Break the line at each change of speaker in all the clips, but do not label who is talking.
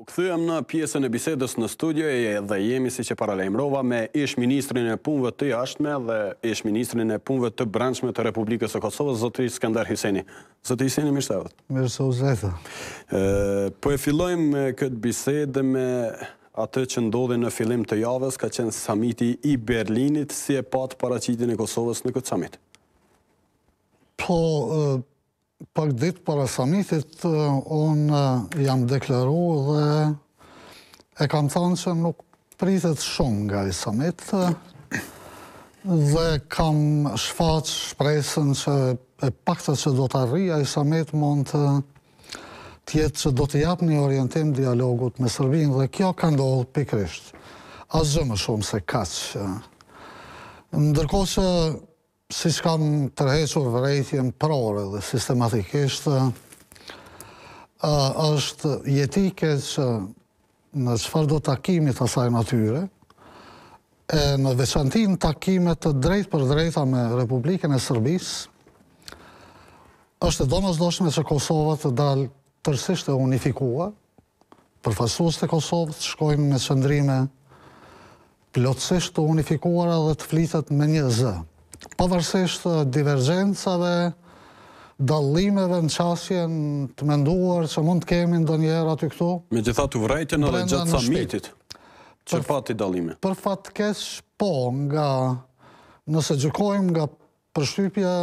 U kthyem në pjesën e bisedës në studio edhe jemi siç e paralajmërova me ish ministrin e punëve të jashtme dhe ish ministrin e punëve të brendshme të Republikës së Kosovës, zotri Skënder Hyseni. Zotri Hyseni, mirë se erdhët.
Mirë se ju gjeta.
Po e fillojmë me këtë bisedë me atë që ndodhi në fillim të javës, ka qenë samiti i Berlinit, si e patë paraqitjen e Kosovës në këtë samit?
Po, pak ditë para samitit, unë jam deklaru dhe e kam thanë që nuk pritet shumë nga ai samit dhe kam shfaq shpresën që e pakta që do të arrijë ai samit mund të jetë që do të japë një orientim dialogut me Serbinë dhe kjo ka ndodh pikërisht. Asgjë më shumë se kaq. Ndërkohë që Siç kam tërhequr vërejtjen prore dhe sistematikisht, është jetike që në çfarëdo takimi të asaj natyre, e në veçanti në takime të drejtpërdrejta me Republikën e Serbisë, është e domosdoshme që Kosova të dalë tërësisht e unifikuar, Përfaqësuesit e Kosovës të shkojnë me qëndrime plotësisht të unifikuara dhe të flitet me një zë, pavarësisht divergjencave, dallimeve në qasje, në të menduar që mund të kemi ndonjëherë aty këtu.
Megjithatë u vërejtën edhe gjatë samitit që pati dallime.
Për fat të keq po, nga nëse gjykojmë nga Përshtypja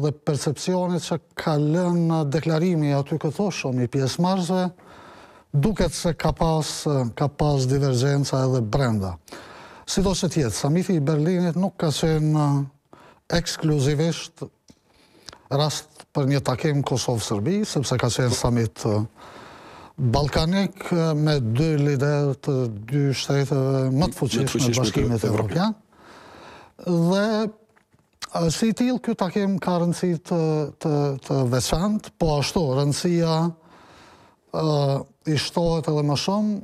dhe percepcioni që ka lënë deklarimi aty-këtueshëm i pjesëmarrësve, duket se ka pas ka pas divergjenca edhe brenda. Sido që të jetë, samiti i Berlinit nuk ka qenë ekskluzivisht rast për një takim Kosovë-Serbi, sepse ka qenë samit ballkanik me dy liderë të dy shteteve më të fuqishme të bashkimit evropian. Dhe si i tillë ky takim ka rëndësi të, të, të veçantë, po ashtu rëndësia uh, i shtohet edhe më shumë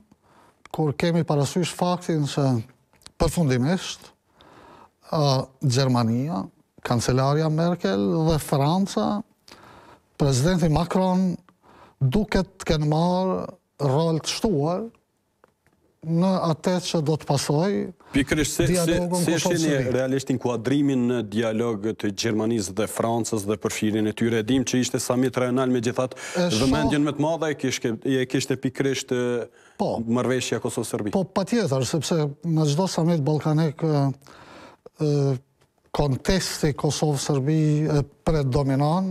kur kemi parasysh faktin që përfundimisht Gjermania, kancelarja Merkel dhe Franca, presidenti Macron duket të kenë marrë rol të shtuar në atë që do të pasojë
Pikërisht si e shihni realisht inkuadrimin në dialog të Gjermanisë dhe Francës dhe përfshirjen e tyre. E dimë që ishte samit rajonal megjithatë vëmendjen më të madhe e kishte pikërisht Po. Marrëveshja Kosovë-Serbi.
Po, patjetër, sepse në çdo samit ballkanik kontesti Kosovë-Serbi e predominon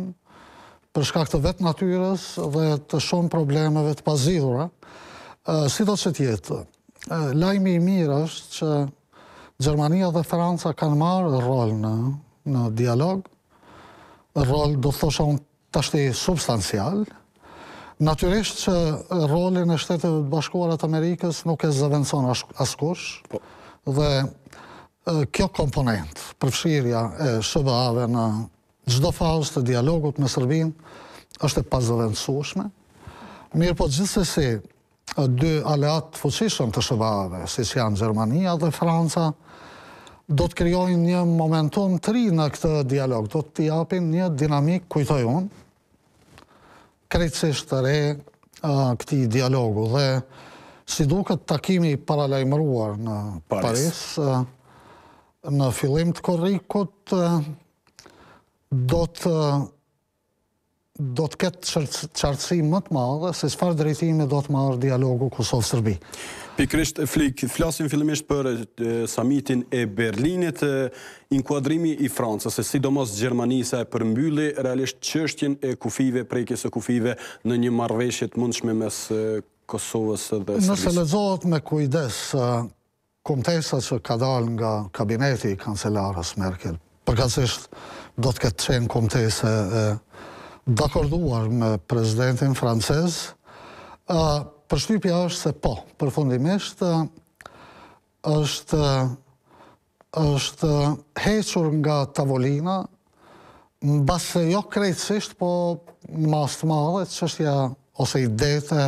për shkak të vetë natyrës dhe të shumë problemeve të pazgjidhura. Sido që të jetë, lajmi i mirë është që Gjermania dhe Franca kanë marrë rol në, në dialog, rol do të thosha unë Tashti substancial. Natyrisht që rolin e Shteteve të Bashkuara të Amerikës nuk e zëvendëson askush dhe kjo komponent, përfshirja e SHBA-ve në çdo fazë të dialogut me Serbinë është e pazëvendësueshme. Mirëpo gjithsesi Dy aleatë të fuqishëm të SHBA-ve, siç janë Gjermania dhe Franca, do të krijojnë një momentum të ri në këtë dialog, do t'i japin një dinamikë, kujtoj unë, krejtësisht të re këtij dialogu dhe si duket takimi i paralajmëruar në Paris, në fillim të korrikut do të do të ketë qartësi më të madhe se çfarë drejtimi do të marrë dialogu Kosovë-Serbi.
Pikërisht flik, flasim fillimisht për samitin e Berlinit, inkuadrimi i Francës, e sidomos Gjermanisë, a e përmbylli realisht çështjen e kufijve, prekjes së kufijve në një marrëveshje të mundshme mes Kosovës dhe Serbisë.
Nëse lexohet me kujdes Kumtesa që ka dalë nga kabineti i kancelares Merkel, përkatësisht do të ketë qenë kumtesë e dakorduar me presidentin francez, përshtypja është se po, përfundimisht është është hequr nga tavolina, mbase jo krejtësisht, po në masë të madhe, çështja ose idetë e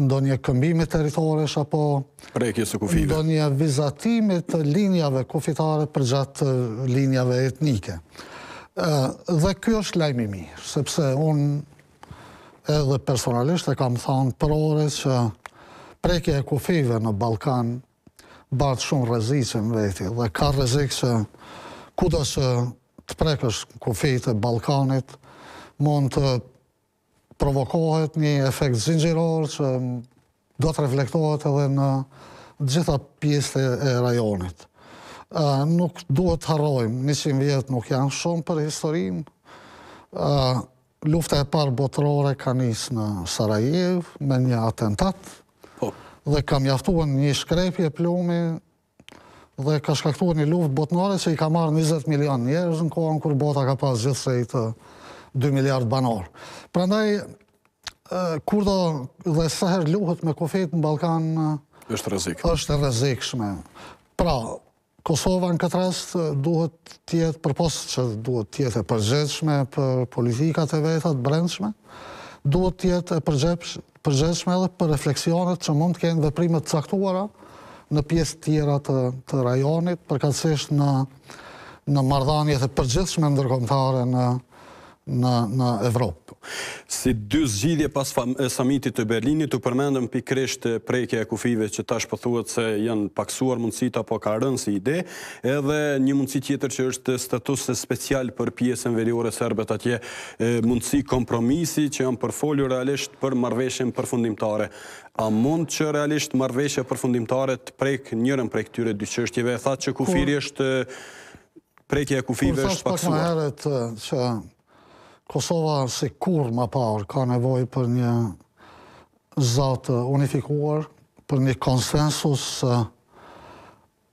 ndonjë këmbimi territoresh apo ndonjë vizatimi të linjave kufitare përgjatë linjave etnike. Dhe ky është lajm i mirë, sepse unë edhe personalisht e kam thënë përore që prekja e kufijve në Ballkan bart shumë rreziqe në veti dhe ka rrezik që kudo që të prekësh kufijtë e Ballkanit mund të provokohet një efekt zinxhiror që do të reflektohet edhe në gjitha pjesët e rajonit. Nuk duhet të harrojmë, 100 vjet nuk janë shumë për historinë. Lufta e parë botërore ka nisë në Sarajevë me një atentat. Po. Dhe ka mjaftuar një shkrepje plumi dhe ka shkaktuar një luftë botërore që i ka marrë 20 milion njerëz në kohën kur bota ka pas gjithsej 2 miliard banorë. Prandaj kurdo dhe sa herë luhet me kufijtë në Ballkan
është rrezik.
Është e rrezikshme. Pra, Kosova në këtë rast duhet të jetë përpos që duhet të jetë e përgjegjshme për politikat e veta të brendshme, duhet të jetë e përgjegjshme edhe për reflektimet që mund të kenë veprime të caktuara në pjesë tjera të, të rajonit, përkatësisht në, në marrëdhëniet e përgjithshme ndërkombëtare në, në, në Evropë.
Si dy zgjidhje pas samitit të Berlinit, u përmendën pikërisht prekja e kufijve që tash po thuhet se janë pakësuar mundësitë apo ka rënë si ide, Edhe një mundësi tjetër që është status special për pjesën veriore serbet atje, mundësi kompromisi që janë përfolur realisht për marrëveshjen përfundimtare. A mund që realisht marrëveshja përfundimtare të prekë njërën prej këtyre dy çështjeve? Thatë që kufiri është prekja e kufijve është pakësuar.
Kur thashë pak më herët që Kosova si kurrë më parë ka nevojë për një zë të unifikuar, për një konsensus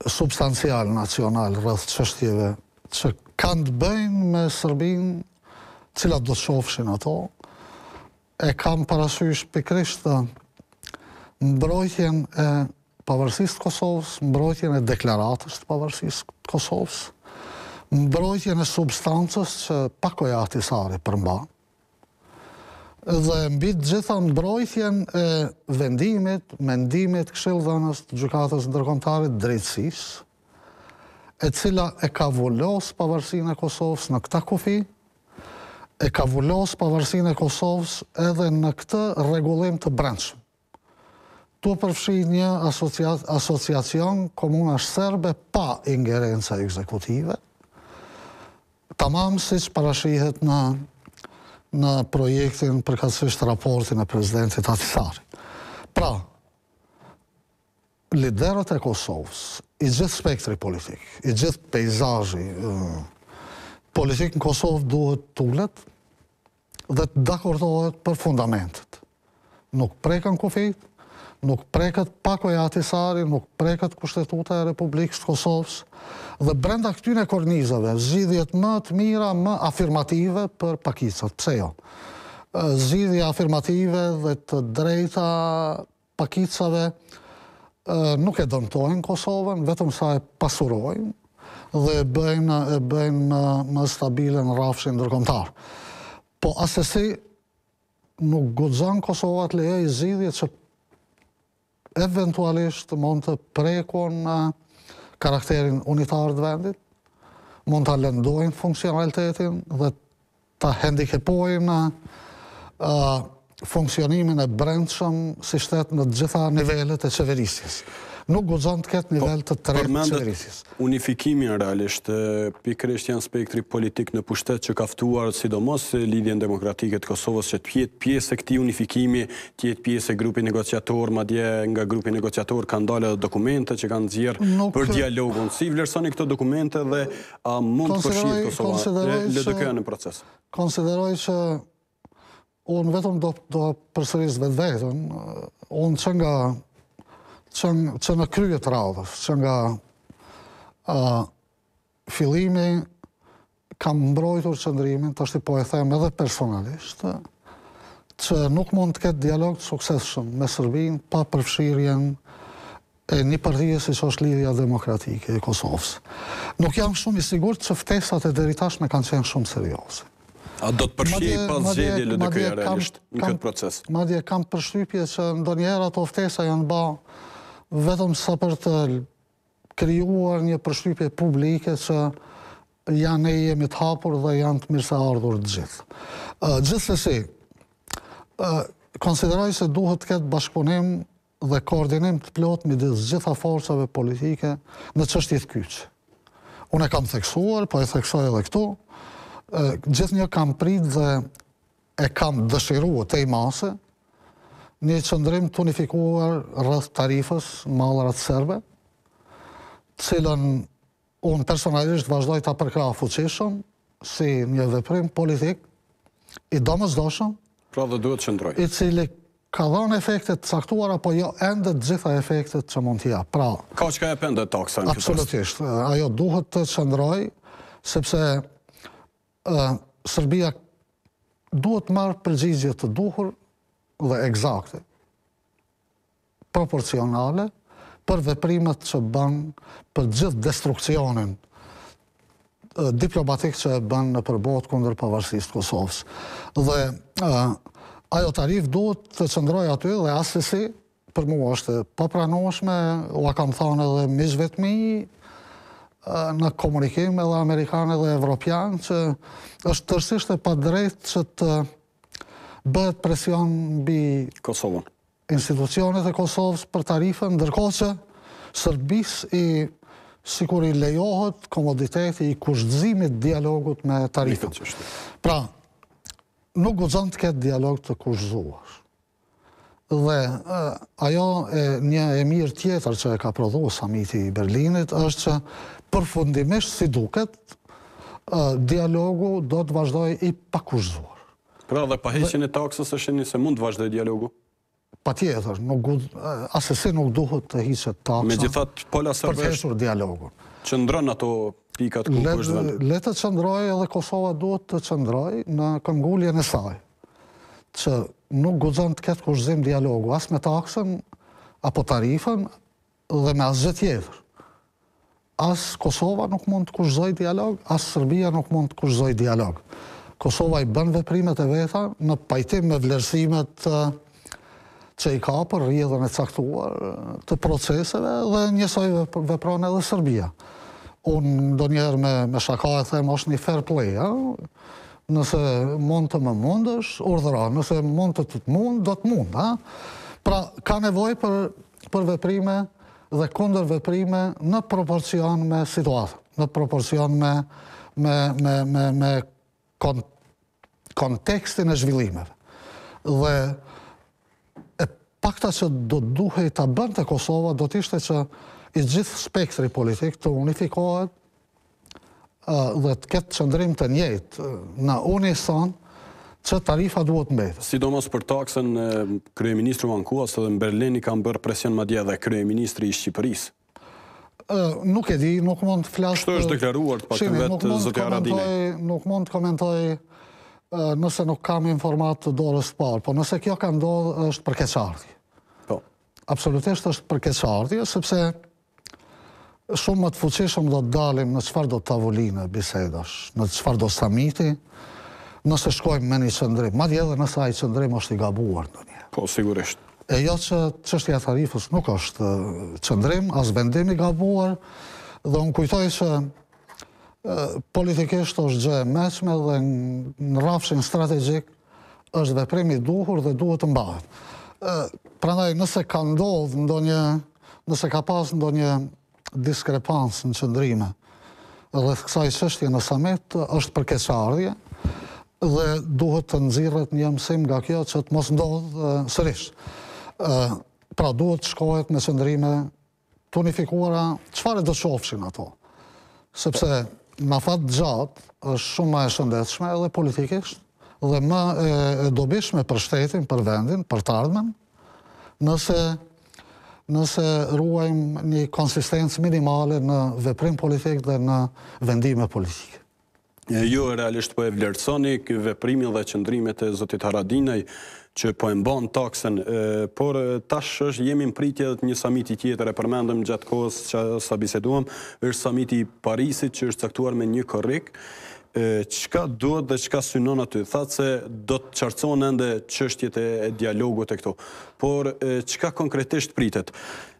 substancial nacional rreth çështjeve që kanë të bëjnë me Serbinë, cilatdo qofshin ato, e kam parasysh pikërisht mbrojtjen e pavarësisë të Kosovës, mbrojtjen e deklaratës të pavarësisë të Kosovës, mbrojtjen e substancës që Pakoja Ahtisari përmban, dhe mbi të gjitha mbrojtjen e vendimit, mendimit këshillëdhënës të Gjykatës Ndërkombëtare të Drejtësisë, e cila e ka vulos pavarësinë e Kosovës në këta kufi, e ka vulos pavarësinë e Kosovës edhe në këtë rregullim të brendshëm. Tu përfshi një asociacion komunash serbe pa ingerenca ekzekutive, tamam siç parashihet në në projektin, përkatësisht raportin e presidentit Ahtisari. Pra, liderët e Kosovës, i gjithë spektri politik, i gjithë peizazhi politik në Kosovë duhet t'ulet, dhe të dakordohet për fundamentet. Nuk preken kufijtë, nuk preket Pakoja Ahtisari, nuk preket Kushtetuta e Republikës të Kosovës dhe brenda këtyne kornizave, zgjidhjet më të mira, më afirmative për pakicat, pse jo. Zgjidhje afirmative dhe të drejta pakicave nuk e dëmtojnë Kosovën, vetëm sa e pasurojnë dhe e bëjnë, e bëjnë më, më stabile në rrafshin ndërkombëtar. Po asesi nuk guxon Kosova të lejojë zgjidhje që eventualisht mund të prekin karakterin unitar të vendit, mund të lëndojnë funksionalitetin dhe të hendikepojnë funksionimin e brendshëm si shtet në të gjitha nivelet e qeverisjes. Nuk guxon të ketë nivel të tretë të qeverisjes. Po
përmendët unifikimin realisht, pikërisht janë spektri politik në pushtet që ka ftuar sidomos Lidhjen Demokratike të Kosovës që të jetë pjesë e këtij unifikimi, të jetë pjesë e grupit negociator, madje nga grupi negociator kanë dalë edhe dokumente që kanë nxjerrë për dialogun. Si i vlerësoni këto dokumente dhe A mund të përfshihet Kosova e LDK-ja në proces?
Konsideroj që unë vetëm do të përsëris vetveten, unë që nga që në krye të radhës, që nga fillimi kam mbrojtur qëndrimin, tashti po e them edhe personalisht, që nuk mund të ketë dialog të suksesshëm me Sërbinë pa përfshirjen e një partie siç është Lidhja Demokratike e Kosovës. Nuk jam shumë i sigurt që ftesat e deritashme kanë qenë shumë serioze.
A do të përfshihej pa zgjedhje LDK-ja realisht në këtë proces?
Madje kam përshtypje që ndonjëherë ato ftesa janë ba vetëm sa për të krijuar një përshtypje publike që janë ne jemi të hapur dhe janë të mirëseardhur të gjithë. Gjithsesi, konsideroj se duhet të ketë bashkëpunim dhe koordinim të plotë midis gjitha forcave politike në çështjet kyçe. Unë e kam theksuar, po e theksoj edhe këtu, gjithnjë kam prit dhe e kam dëshiruar tej mase një qëndrim të unifikuar rreth tarifës mbi mallrat serbe, të cilën Unë personalisht vazhdoj ta përkrah fuqishëm si një veprim politik i domosdoshëm,
Pra dhe duhet të qëndrojë.
i cili ka dhënë efekte të caktuara, po jo ende të gjitha efektet që mund të japë. Pra,
Ka çka jep ende taksa
në këtë rast. absolutisht, ajo duhet të qëndrojë, sepse ë Serbia duhet të marrë përgjigje të duhur dhe ekzakte. proporcionale për veprimet që bën për gjithë destruksionin diplomatik që e bën nëpër botë kundër pavarësisë të Kosovës. Dhe ajo tarifë duhet të qëndrojë aty dhe asesi për mua është e papranueshme, ua kam thënë edhe miqve të mi në komunikim edhe amerikanë dhe evropianë që është tërësisht e padrejtë që të bëhet presion mbi
Kosovën.
institucionet e Kosovës për tarifën, ndërkohë që Serbisë i sikur i lejohet komoditeti i kushtëzimit të dialogut me tarifën. Pra, nuk guxon të ketë dialog të kushtëzuar. Dhe ajo e një e mirë tjetër që e ka prodhu samiti i Berlinit është që përfundimisht si duket dialogu do të vazhdoj i pakushëzuar.
Pra dhe pa heqjen e taksës e shihni se mund të vazhdojë dialogu?
Patjetër, nuk gu, asesi nuk duhet të hiqet
taksa. Megjithatë, pala
serbe për të hequr dialogun.
Qëndron te ato pikat ku është vend.
Le të qëndrojë edhe Kosova duhet të qëndrojë në këmbguljen e saj. Që nuk guxon të ketë kushtëzim dialogu as me taksën apo tarifën, Dhe me asgjë tjetër. As Kosova nuk mund të kushtëzojë dialog, as Serbia nuk mund të kushtëzojë dialog. Kosova i bën veprimet e veta në pajtim me vlerësimet që i ka për rrjedhën e caktuar të proceseve dhe njësoj vepron edhe Serbia. Unë ndonjëherë me, me shaka e them është një fair play, a? nëse mund të më mundësh, urdhëro, nëse mund të të mund, do të mund, a? Pra, ka nevojë për për veprime dhe kundërveprime në proporcion me situatën, në proporcion me me me me me kon, kontekstin e zhvillimeve. Dhe e pakta që do duhej ta bënte Kosova do të ishte që i gjithë spektri politik të unifikohet dhe të ketë qëndrim të njëjtë në unison që tarifa duhet të mbetet.
Sidomos për taksën, kryeministri u ankua se dhe në Berlin i kanë bërë presion madje edhe kryeministri i Shqipërisë.
Nuk e di, nuk mund të flas...
Kështu është deklaruar të paktën vetë zoti Haradinaj.
Nuk mund të komentoj nëse nuk kam informata të dorës së parë, po nëse kjo ka ndodhë është për keqardhje.
Po.
Absolutisht është për keqardhje, sepse Shumë më të fuqishëm do të dalim në çfarëdo tavoline bisedash, në çfarëdo samiti, nëse shkojmë me një qëndrim, madje edhe nëse ai qëndrim është i gabuar ndonjëherë.
Po, sigurisht.
E jo që çështja e tarifës nuk është qëndrim, as vendim i gabuar, dhe unë kujtoj që politikisht është gjë e mençme dhe në rrafshin strategjik Është veprim i duhur dhe duhet të mbahet. Prandaj nëse ka ndodhë ndonjë, nëse ka pas ndonjë diskrepancë në qëndrime rreth kësaj çështje në samit është për keqardhje dhe duhet të nxirret një mësim nga kjo që të mos ndodhë sërish. Pra duhet të shkohet me qëndrime të unifikuara, çfarë do qofshin ato? Sepse në afatgjatë është shumë më e shëndetshme edhe politikisht dhe më e dobishme për shtetin, për vendin, për të ardhmen, nëse nëse ruajmë një konsistencë minimale në veprim politik dhe në vendime politike.
Ju realisht po e vlerësoni veprimin dhe qëndrimet e zotit Haradinaj që po e mban taksën, por tash është jemi në pritje të një samiti tjetër, e përmendëm gjatë kohës që sa biseduam, është samiti i Parisit që është caktuar me një korrik, çka duhet dhe çka synon aty, thatë se do të qartësohen ende qështjet e dialogut e këto, por çka konkretisht pritet?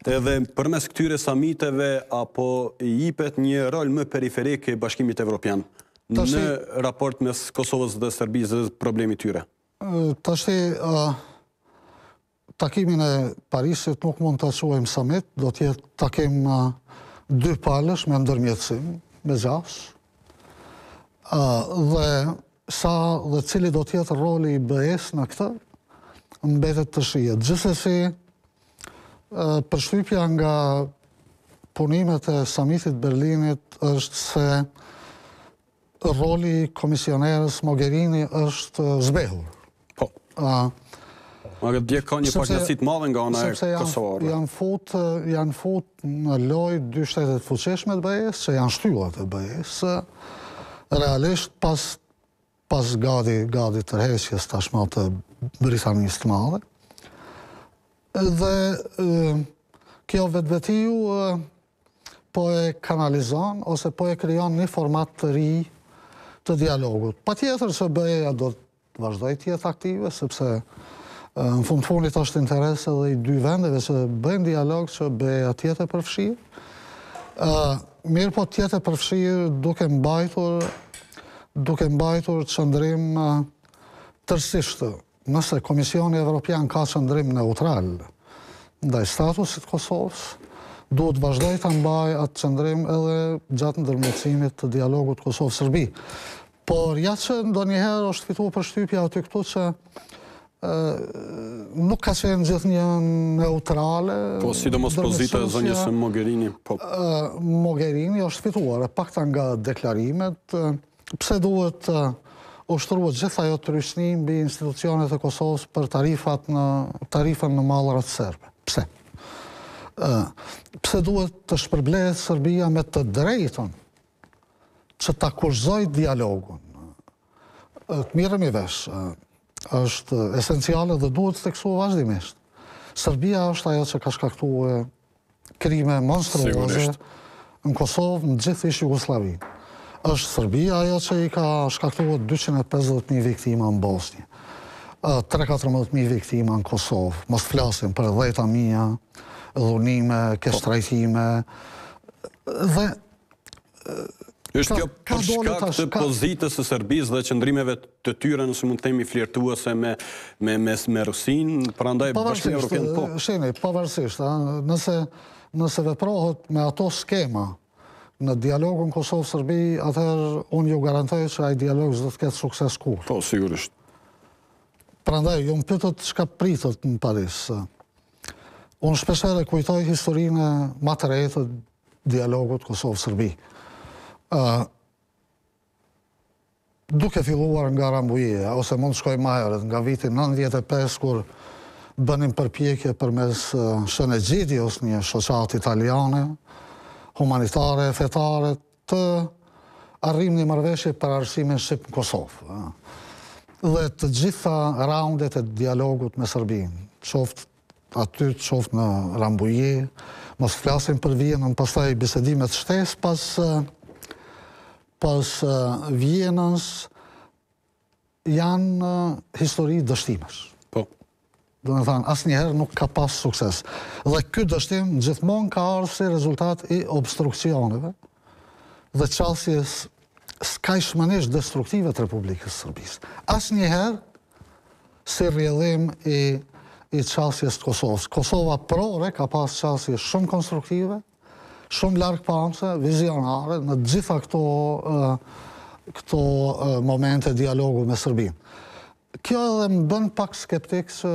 Edhe përmes këtyre samiteve apo i jipet një rol më periferik e Bashkimit Evropian në raport mes Kosovës dhe Serbisë dhe problemit
të tyre. Tashti takimin e Parisit nuk mund ta quajmë samit, do të jetë takim dypalësh me ndërmjetësim me gjasë dhe Sa dhe cili do të jetë roli i BE-së në këtë, mbetet të shihet. Gjithsesi, përshtypja nga punimet e samitit të Berlinit është se roli i komisioneres Mogherini është zbehur.
Po, a... Ma këtë ide ka një pakënaqësi të madhe nga ana kosovare.
Janë fut, janë fut në lojë dy shtete të fuqishme të BE-së, që janë shtylla të BE-së, realisht pas, pas gadi, gadi tërheqjes tashmë të Britanisë të Madhe, dhe kjo vetvetiu po e kanalizon ose po e krijon një format të ri të dialogut. Patjetër që BE-ja do të Të vazhdojë të jetë aktive, sepse në fund fundit është interes edhe i dy vendeve që bëjnë dialog që BE-ja të jetë e përfshirë. Mirëpo të jetë e përfshirë duke mbajtur duke mbajtur qëndrim tërësisht. Nëse Komisioni Evropian ka qëndrim neutral ndaj statusit të Kosovës, duhet të vazhdojë ta mbajë atë qëndrim edhe gjatë ndërmjetësimit të dialogut Kosovë-Serbi. Por ja që ndonjëherë është fituar përshtypja aty këtu që nuk ka qenë gjithnjë neutrale.
Po, sidomos pozita e zonjës Mogherini? Po.
Mogherini është fituar, e pakta nga deklarimet, pse duhet ushtruar gjithë ajo trysni mbi institucionet e Kosovës për tarifat në tarifën në mallrat serbe. Pse? Pse duhet të shpërblehet Serbia me të drejtën që ta akuzojë dialogun. Të merremi vesh, është esenciale dhe duhet të theksohet vazhdimisht. Serbia është ajo që ka shkaktuar krime monstruoze në Kosovë, në gjithë ish Jugosllavi. Është Serbia ajo që i ka shkaktuar 250.000 viktima në Bosnjë. 13-14.000 viktima në Kosovë, mos flasim për dhjetëra mija, dhunime, keqtrajtime, dhe
Është kjo për shkak të pozitës së Serbisë dhe qëndrimeve të tyre nëse mund të themi flirtuese me me me me Rusinë, prandaj po, Bashkimi Evropian po.
Shihni, pavarësisht, ëh, nëse nëse veprohet me ato skema në dialogun Kosovë-Serbi, atëherë unë ju garantoj që ai dialog s'do të ketë sukses kurrë.
Po, sigurisht.
Prandaj, ju më pytët çka pritet në Paris. Unë shpeshherë e kujtoj historinë ma të re të dialogut Kosovë-Serbi. Duke filluar nga Rambujia, ose mund të shkojmë ma herët, nga viti nëntëdhjetë e pesë kur bënim përpjekje përmes Shën Egjidios, një shoqatë italiane, humanitare e fetare, të arrijmë një marrëveshje për arsimin shqip në Kosovë. Dhe të gjitha raundet e dialogut me Serbinë, qoftë aty qoftë në Rambuji, mos flasim për Vienën, pastaj bisedimet shtesë pas pas Vienës janë histori dështimesh.
Po.
Domethanë, asnjëherë nuk ka pas sukses. Dhe ky dështim gjithmonë ka ardhë si rezultat i obstruksioneve. dhe qasjes skajshmërisht destruktive të Republikës së Sërbisë. Asnjëherë si rrjedhim i i qasjes të Kosovës. Kosova prore ka pas qasje shumë konstruktive, shumë largpamëse, vizionare, në gjitha këto, këto momente dialogu me Sërbinë. Kjo edhe më bën pak skeptik se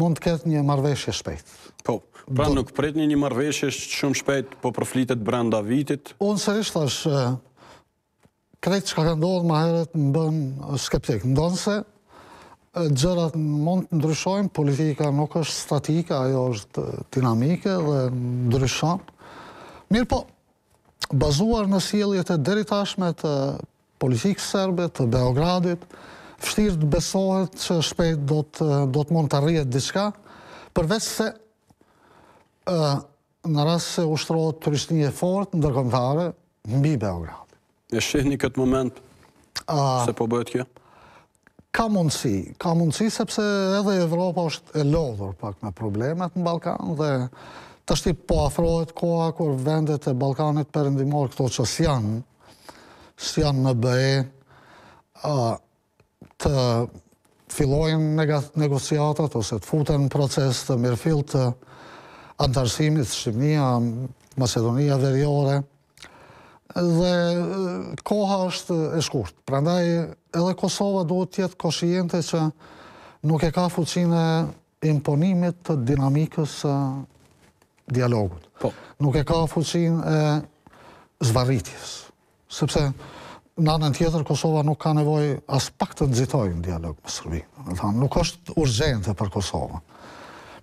mund të ketë një marrëveshje shpejt.
Po, pra nuk pritni një marrëveshje shumë shpejt po përflitet brenda vitit?
Unë sërish thashë, krejt çka ka ndodhë ma herët më bën skeptik. Ndonëse gjërat mund të ndryshojnë, politika nuk është statike, ajo është dinamike dhe ndryshon. Mirëpo, bazuar në sjelljet e deritashme të politikës serbe të Beogradit, vështirë të besohet që shpejt do të do të mund të arrihet diçka, përveçse në rast se ushtrohet trysni e fortë ndërkombëtare mbi Beogradin.
E shihni këtë moment se po bëhet kjo?
Ka mundësi, ka mundësi sepse edhe Evropa është e lodhur pak me problemet në Ballkan dhe tashti po afrohet koha kur vendet e Ballkanit Perëndimor këto që s'janë s'janë në BE të fillojnë negociatat ose të futen në proces të mirëfilltë të antarësimit Shqipëria, Maqedonia Veriore. Dhe koha është e shkurt. Prandaj edhe Kosova duhet të jetë koshiente që nuk e ka fuqinë e imponimit të dinamikës së dialogut. Po. Nuk e ka fuqinë e zvarritjes. Sepse në anën tjetër Kosova nuk ka nevojë aspak të nxitojë në dialog me Serbinë. nuk është urgjente për Kosovën.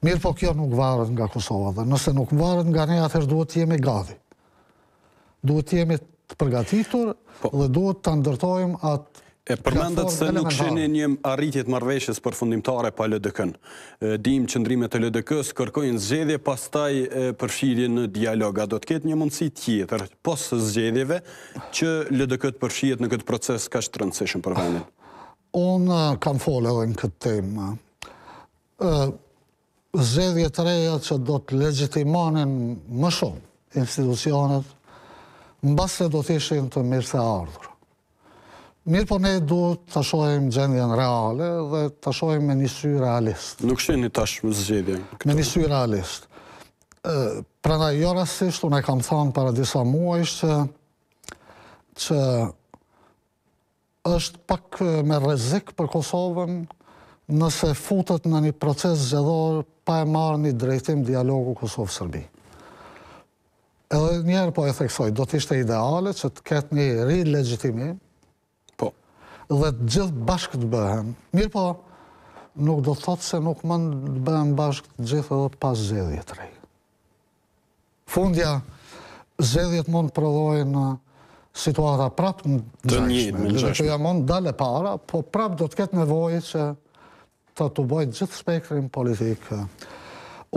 Mirëpo kjo nuk varet nga Kosova dhe nëse nuk varet nga ne atëherë duhet të jemi gati. Duhet të jemi të përgatitur po. dhe duhet të ndërtojmë atë
E përmendët se nuk shihni një arritje të marrëveshjes përfundimtare pa LDK-n. Dimë qëndrimet e LDK-së kërkojnë zgjedhje pastaj përfshirje në dialog. A do të ketë një mundësi tjetër pos zgjedhjeve që LDK të përfshihet në këtë proces kaq të rëndësishëm për vendin?
Unë kam folë edhe në këtë temë. Zgjedhje të reja që do të legjitimonin më shumë institucionet, mbase do të ishin të mirëseardhur. Mirëpo ne duhet ta shohim gjendjen reale dhe ta shohim me një sy realist.
Nuk shihni tashmë zgjedhjen?
Me një sy realist. Prandaj jo rastisht unë e kam thënë para disa muajsh që që Është pak me rrezik për Kosovën nëse futet në një proces zgjedhor pa e marrë një drejtim dialogu Kosovë-Serbi. Edhe një herë po e theksoj, do të ishte ideale që të ketë një rilegjitimim po. dhe të gjithë bashkë të bëhen. Mirëpo, nuk do të thotë se nuk mund të bëhen bashkë të gjithë edhe pa zgjedhje të reja. Fundja fundit, zgjedhjet mund të prodhojnë situata prapë të ngjashme. LDK-ja mund të dalë e para, po prapë do të ketë nevojë që të tubojë gjithë spektrin politik.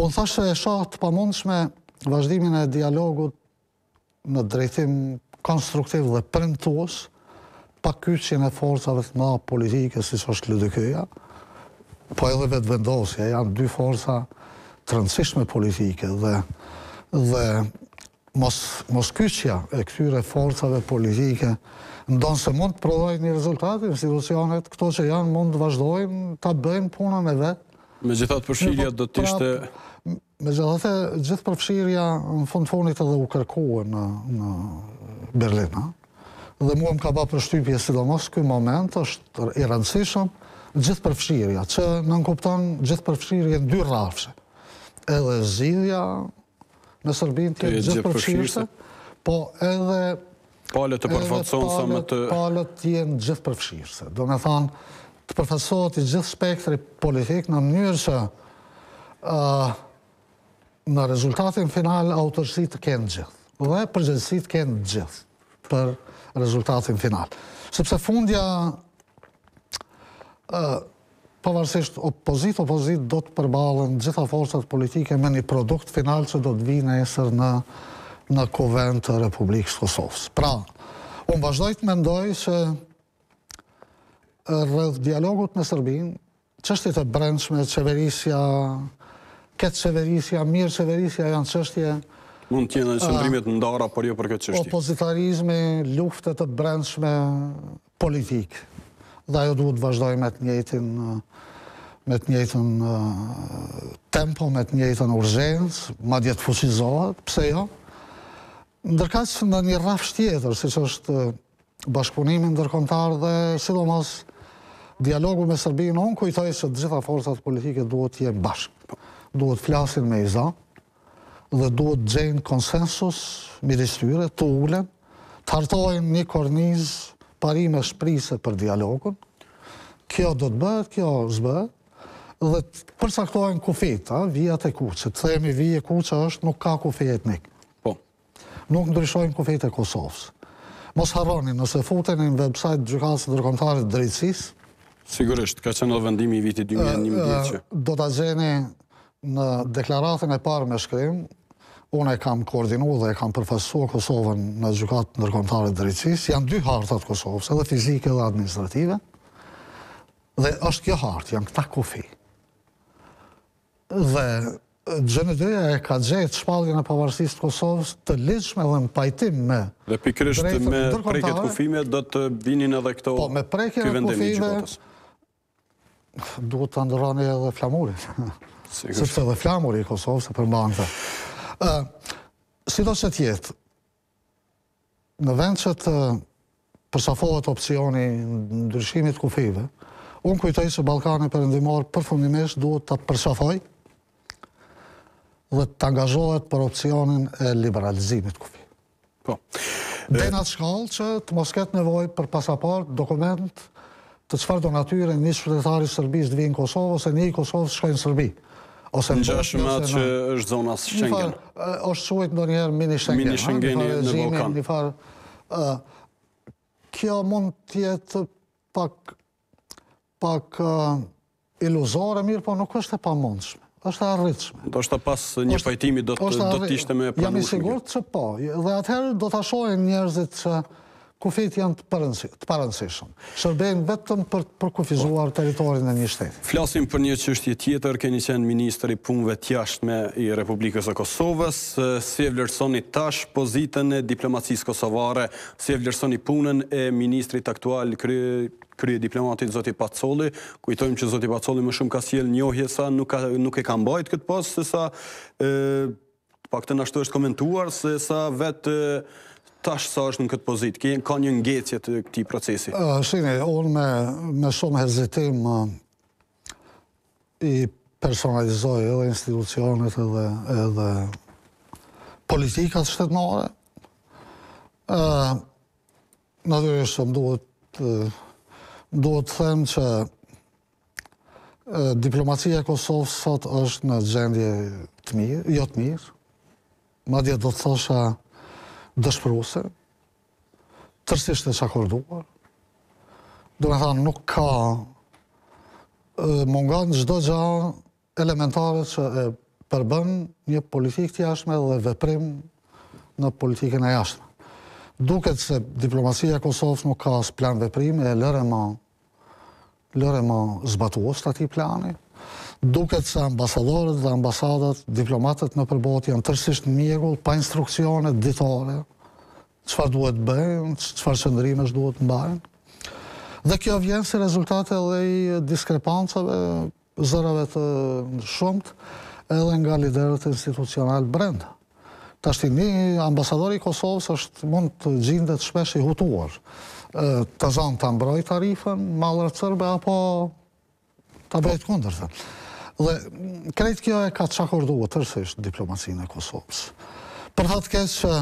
Unë thashë se e shoh të pamundshme vazhdimin e dialogut në drejtim konstruktiv dhe premtues, pa kyçjen e forcave të mëdha politike siç është LDK-ja, po edhe Vetëvendosja, janë dy forca të rëndësishme politike dhe dhe mos mos kyçja e këtyre forcave politike ndonëse mund të prodhojë një rezultat institucionet këto që janë mund të vazhdojnë ta bëjnë punën e
vet. Megjithatë përfshirja do të ishte
Megjithatë, gjithëpërfshirja në fund fundit edhe u kërkua në në Berlin, ha? Dhe mua më ka ba përshtypje sidomos ky moment është i rëndësishëm gjithëpërfshirja, që nënkupton gjithëpërfshirje në dy rrafshe. Edhe zgjidhja me Serbinë të jetë gjithëpërfshirëse, po edhe
Palët të përfaqëson sa më të...
Palët të jenë gjithëpërfshirëse. Domethënë, të përfaqësohet i gjithë spektri politik në mënyrë që në rezultatin final autorësi të kenë gjithë dhe përgjegjësi të kenë gjithë për rezultatin final. Sepse fundja Pavarësisht pozitë opozitë do të përballen të gjitha forcat politike me një produkt final që do të vijë nesër në në Kuvend të Republikës së Kosovës. Pra, unë vazhdoj të mendoj se rreth dialogut me Serbinë, çështjet e brendshme, qeverisja, keqqeverisja, mirëqeverisja janë çështje
Mund të jenë qëndrime të ndara, por jo për këtë çështje.
Opozitarizmi, luftë e brendshme, politikë dhe ajo duhet të vazhdojë me të njëjtin me të njëjtën tempo, me të njëjtën urgjencë, madje të fuqizohet, pse jo? Ndërkaq në një rrafsh tjetër, siç është bashkëpunimi ndërkombëtar dhe sidomos dialogu me Serbinë, unë kujtoj se të gjitha forcat politike duhet të jenë bashkë. Duhet të flasin me një za, dhe duhet të gjejnë konsensus midis tyre, të ulen, të hartojnë një kornizë parime shtytëse për dialogun. Kjo do të bëhet, kjo s'bëhet dhe të përcaktojnë kufijtë, a, vijat e kuqe. Të themi vijë e kuqe është nuk ka kufi etnik. Po, Nuk ndryshojnë kufijtë e Kosovës. Mos harroni, nëse futeni në website të Gjykatës Ndërkombëtare të Drejtësisë,
Sigurisht, ka qenë edhe vendimi i vitit dy mijë e njëmbëdhjetë që.
Do ta gjeni në deklaratën e parë me shkrim, Unë e kam koordinu dhe e kam përfaqësuar Kosovën në Gjykatë Ndërkombëtare të Drejtësisë. Janë dy harta të Kosovës, edhe fizike edhe administrative. Dhe është kjo hartë, janë këta kufij. Dhe, GJND-ja e ka gjetë shpalljen e pavarësisë së Kosovës të ligjshme dhe në pajtim me
Dhe pikërisht me prekje të kufijve do të binin edhe këto,
Po, me prekjen e kufijve, duhet ta ndërroni edhe flamurin. Sigurisht. Sepse dhe flamuri i Kosovës e përmban këtë. Ë, sido që të jetë, Në vend që të përqafohet opsioni i ndryshimit të kufijve, unë kujtoj që Ballkani Perëndimor përfundimisht duhet të përqafojë dhe të angazhohet për opsionin e liberalizimit të kufi. Po. Dhe në atë shkallë që të mos ketë nevojë për pasaportë, dokument, Të çfarëdo natyre, një qytetar i Serbisë të vijë në Kosovë ose një i Kosovës të
shkojë në Serbi. Ose në, gjithashtu, që është zona Schengen.
Është quajtur ndonjëherë mini Schengen.
Mini Schengen në Ballkan. Në një farë
kjo mund të jetë pak pak Iluzore, mirëpo nuk është e pamundshme. Është e
arritshme. Ndoshta pas një pajtimi do të do të ishte më e pranueshme.
Jam i sigurt që po. Dhe atëherë do ta shohin njerëzit që kufijtë janë të parëndësishëm, të parëndësishëm. Shërbejnë vetëm për të përkufizuar po. territorin e një shteti.
Flasim për një çështje tjetër, keni qenë ministër i punëve të jashtme i Republikës së Kosovës, si e vlerësoni tash pozitën e diplomacisë kosovare, si e vlerësoni punën e ministrit aktual, Kryediplomatit zoti Pacolli. Kujtojmë që zoti Pacolli më shumë ka sjellë njohje sa nuk ka nuk e ka mbajt këtë post se sa ë të paktën ashtu është komentuar se sa vetë tash sa është në këtë pozitë. Ka një ngecje të këtij procesi.
Uh, shihni, unë me me shumë hezitim uh, i personalizoj edhe institucionet edhe edhe politikat shtetërore. Uh, Natyrisht që duhet duhet të them që diplomacia e Kosovës sot është në gjendje të mirë, jo të mirë, madje do të thosha dëshpëruse, tërsisht e çakorduar, do me thanë nuk ka mungon çdo gja elementare që e përbën një politikë të jashtme dhe veprim në politikën e jashtme. Duket se diplomacia e Kosovës nuk ka as plan veprimi, e lëre ma zbatues të atij plani. Duket se ambasadorët dhe ambasadat, diplomatët nëpër botë janë tërsisht në mjegull, pa instruksione ditore, çfarë duhet të bëjnë, çfarë qëndrimesh duhet të mbajnë. Dhe kjo vjen si rezultat edhe i diskrepancave zërave të shumtë edhe nga liderët institucionalë brenda. Tashti një ambasador i Kosovës është mund të gjindet shpesh i hutuar. Ta zamë, ta mbrojë tarifën, mallrat serbe, apo ta bëjë të kundërtën. Dhe krejt kjo e ka çakorduar tërsisht diplomacinë e Kosovës. Për fat të keq që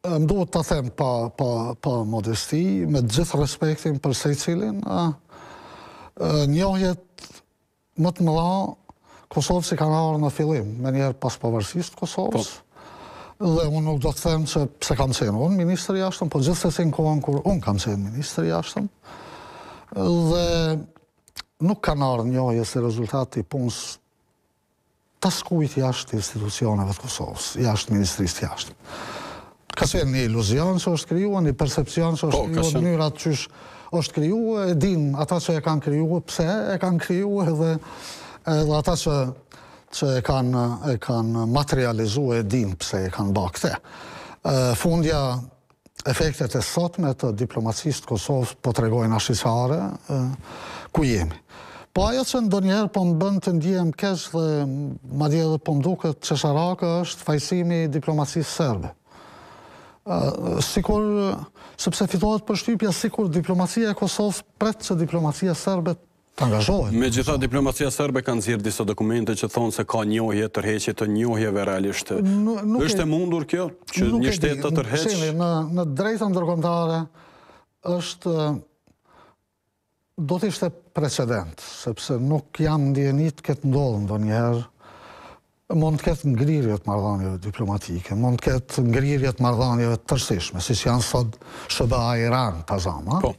Më duhet ta them pa pa pa modesti, me të gjithë respektin për secilin, njohjet më të mëdha Kosovës i kanë ardhur në fillim, menjëherë pas pavarësisë të Kosovës. Po dhe unë nuk do të them që pse kam qenë unë ministër i jashtëm, po gjithsesi në kohën kur unë kam qenë ministër i jashtëm dhe nuk kanë ardhur njohje si rezultat i punës të askujt jashtë institucioneve të Kosovës, jashtë Ministrisë të Jashtme. Ka qenë një iluzion që është kriju, një percepcion që është, po, kriju, mënyrat qysh është kriju, e dinë ata që e kanë kriju, pse e kanë kriju edhe edhe ata që që e kanë e kanë materializu e dinë pse e kanë ba këtë. Fundja Efektet e sotme të diplomacisë të Kosovës po tregojnë ashiqare ku jemi. Po ajo që ndonjëherë po më bën të ndihem keq dhe madje edhe po më duket qesharake është fajësimi i diplomacisë serbe. Sikur, sepse fitohet përshtypja sikur diplomacia e Kosovës pret që diplomacia serbe të angazhohet.
Megjithatë, diplomacia serbe ka nxjerrë disa dokumente që thonë se ka njohje, tërheqje të njohjeve realisht. Është e mundur kjo, që një shtet të tërheqë?
Në të drejtën ndërkombëtare është do të ishte precedent, sepse nuk jam në dijeni të ketë ndodh ndonjëherë Mund të ketë ngrirje të marrëdhënieve diplomatike, mund të ketë ngrirje të marrëdhënieve të tërësishme, siç janë sot SHBA-Iran, ta zëmë. Po.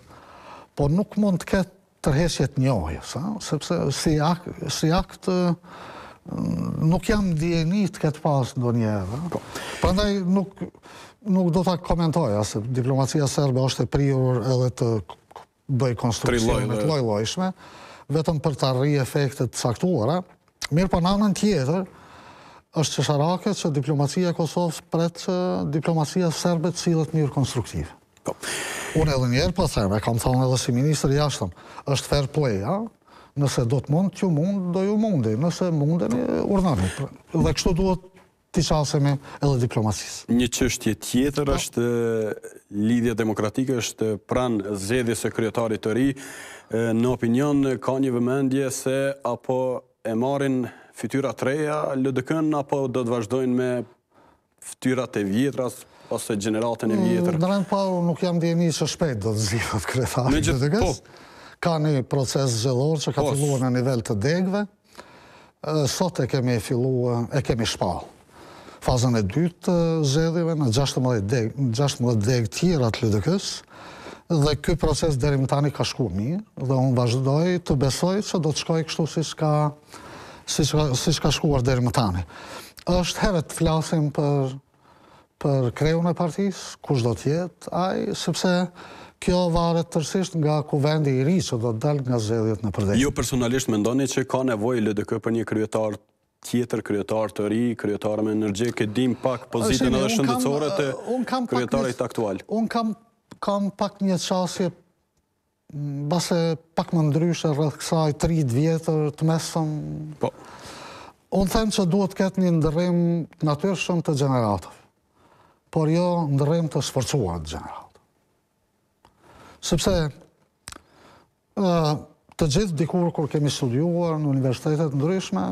Por nuk mund të ketë tërheqje të njohjes, sepse si akt, si akt nuk jam në dijeni të ketë pas ndonjëherë. Po. Prandaj nuk nuk do ta komentoja, se diplomacia serbe është e prirur edhe të bëjë konstruksione të llojllojshme, vetëm për të arrit efekte të caktuara, mirëpo në anën tjetër është qesharake që diplomacia e Kosovës pret që diplomacia serbe të sillet në mënyrë konstruktive. Po. Unë edhe njëherë po them, e kam thanë edhe si ministër i jashtëm, është fair play, a? Nëse do të mund, t'ju mund, do ju mundi, nëse mundeni, urdhnoni. Dhe kështu duhet t'i qasemi edhe diplomacisë.
Një çështje tjetër është Lidhja Demokratike është pranë zgjedhjes së kryetarit të ri. Në opinion ka një vëmendje se apo e marrin fytyra të reja LDK-në apo do të vazhdojnë me fytyrat e vjetra ose gjeneratën e vjetër?
Në rend të parë unë nuk jam në dijeni që shpejt do të zgjidhet kryetari i LDK-së. Po. Ka një proces zgjedhor që ka filluar në nivel të degëve. Sot e kemi fillu, e kemi shpall fazën e dytë të zgjedhjeve në 16 degë, 16 degë tjera të LDK-së dhe ky proces deri më tani ka shku mirë dhe unë vazhdoj të besoj se do të shkojë kështu siç ka siç ka, siç ka shkuar deri më tani. Është herët të flasim për për kreun e partisë, kush do të jetë ai, sepse kjo varet tërësisht nga Kuvendi i ri që do të dalë nga zgjedhjet nëpër degë.
Ju personalisht mendoni që ka nevojë LDK për një kryetar tjetër kryetar të ri, kryetar më energjik, e dim pak pozitën edhe shëndetësore të kryetarit aktual.
Unë kam kam pak një qasje Mbase pak më ndryshe rreth kësaj tridhjetë vjetëve të mesëm. Po. Unë them që duhet të ketë një ndërrim të natyrshëm të gjeneratëve, por jo ndërrim të sforcuar të gjeneratëve. Sepse të gjithë dikur kur kemi studiuar në universitete të ndryshme,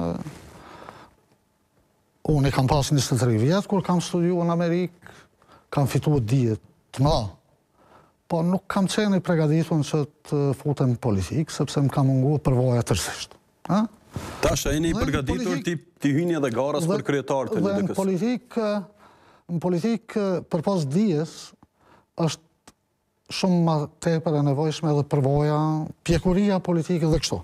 Unë i kam pas njëzet e tri vjet kur kam studiu në Amerikë, kam fitu dije të mëdha. Po nuk kam qenë i pregaditun që të futem në politikë, sepse më ka mungu përvoja tërësisht.
Ë? Tash a jeni i përgatitur t'i t'i hyni edhe garës për kryetar të
LDK-së? Në politikë, në politikë përpos dijes është shumë ma tepër e nevojshme edhe përvoja, pjekuria politike dhe kështu.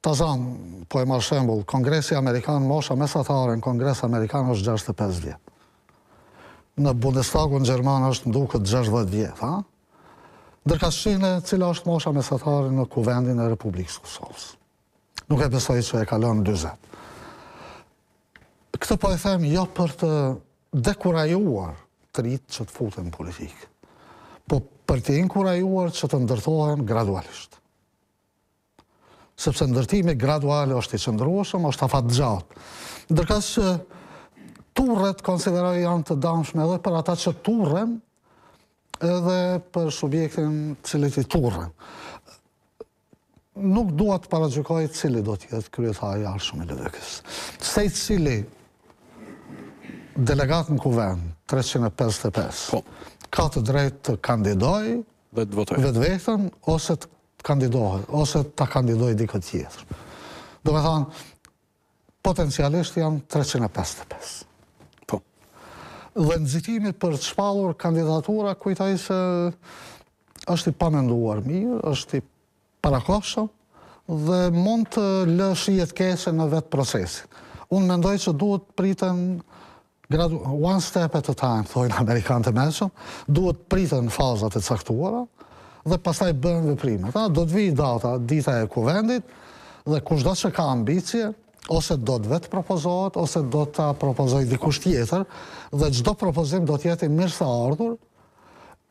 Ta zamë, po e marr shembull, Kongresi Amerikan, mosha mesatare në Kongres Amerikan është 65 vjet. Në Bundestagun Gjerman është m'duket 60 vjet, ha? Ndërkaq shihne, cila është mosha mesatare në Kuvendin e Republikës së Kosovës. Nuk e besoj që e kalon dyzet. Këtë po e them jo për të dekurajuar të rinjtë që të futen n'politikë, po për t'i inkurajuar që të ndërtohen gradualisht. Sepse ndërtimi gradual është i qëndrueshëm, është afatgjatë. Ndërkaq turret konsideroj janë të damshme edhe për ata që turren edhe për subjektin të cilit i turren. Nuk dua të paragjykoj cili do të jetë kryetari i ardhshëm i LDK-së. Secili delegat në Kuvend, treqind e pesëdhjetë e pesë, ka të drejtë të kandidojë vetveten ose të kandidohet, ose ta kandidojë dikë tjetër. Domethënë, Potencialisht janë treqind e pesëdhjetë e pesë. Po. Dhe nxitimi për të shpallur kandidatura kujtaj se është i pamenduar mirë, është i parakohshëm dhe mund të lë shije të keqe në vetë procesin. Unë mendoj që duhet të priten One step at a time, thojnë amerikanët e mençëm, duhet të priten fazat e caktuara dhe pastaj bëhen veprimet. A do të vijë data, dita e Kuvendit dhe kushdo që ka ambicie, ose do të vetëpropozohet, ose do ta propozojë dikush tjetër dhe çdo propozim do të jetë i mirëseardhur,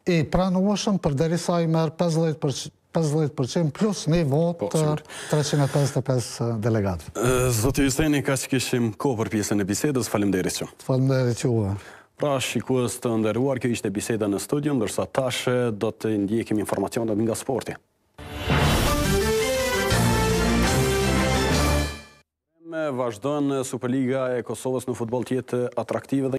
i pranueshëm përderisa i merr pesëdhjetë për pesëdhjetë për qind plus një votë po, të treqind e
pesëdhjetë e pesë delegatëve. Zoti Hyseni, kaq kishim kohë për pjesën e bisedës.
Faleminderit shumë. Faleminderit juve.
Pra, shikues të nderuar, kjo ishte biseda në studio, ndërsa tash do të ndjekim informacionet nga sporti. Vazhdon Superliga e Kosovës në futboll të jetë atraktive dhe